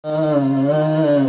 Silence.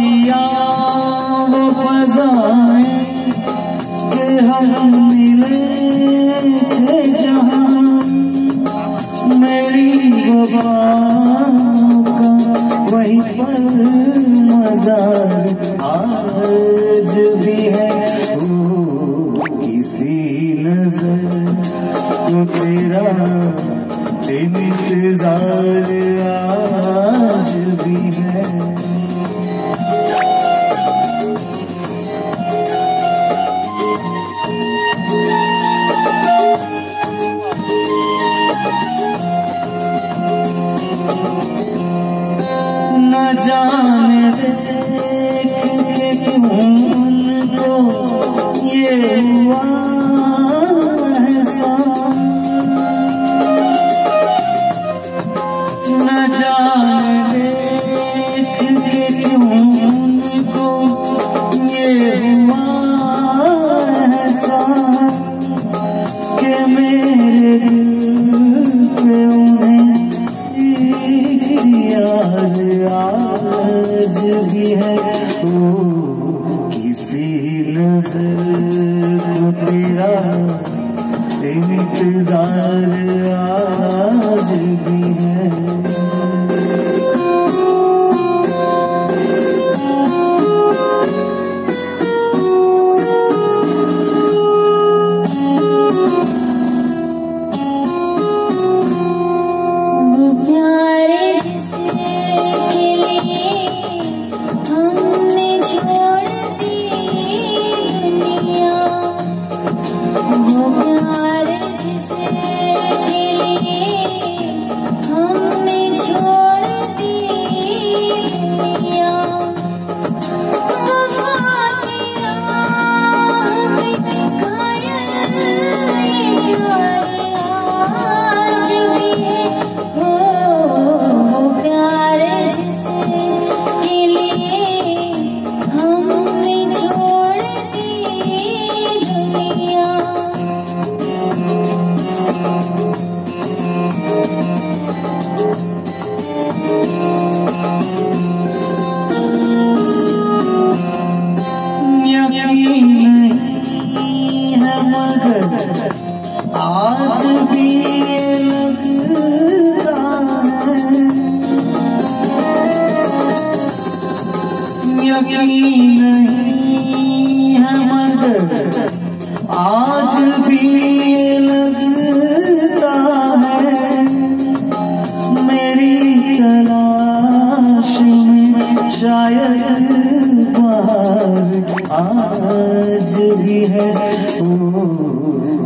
लगाए कि हम मिले थे जहाँ मेरी बबा का वहीं मजार आज भी है किसी नज़र तेरा बेमितजार आज भी है।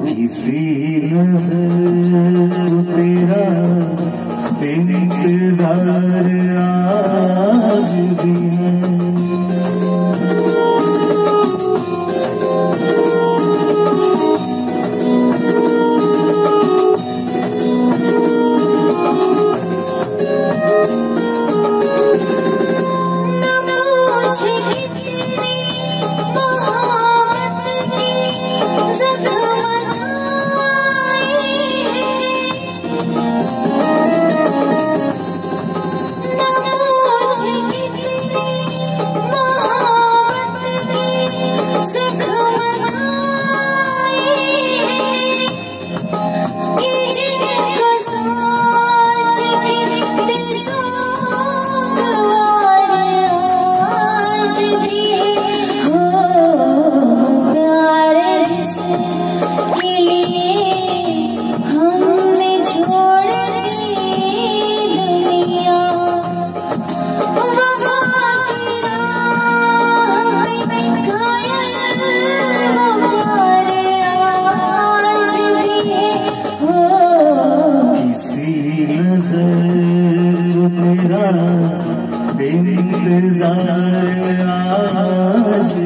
किसी नज़र तेरा इंतज़ार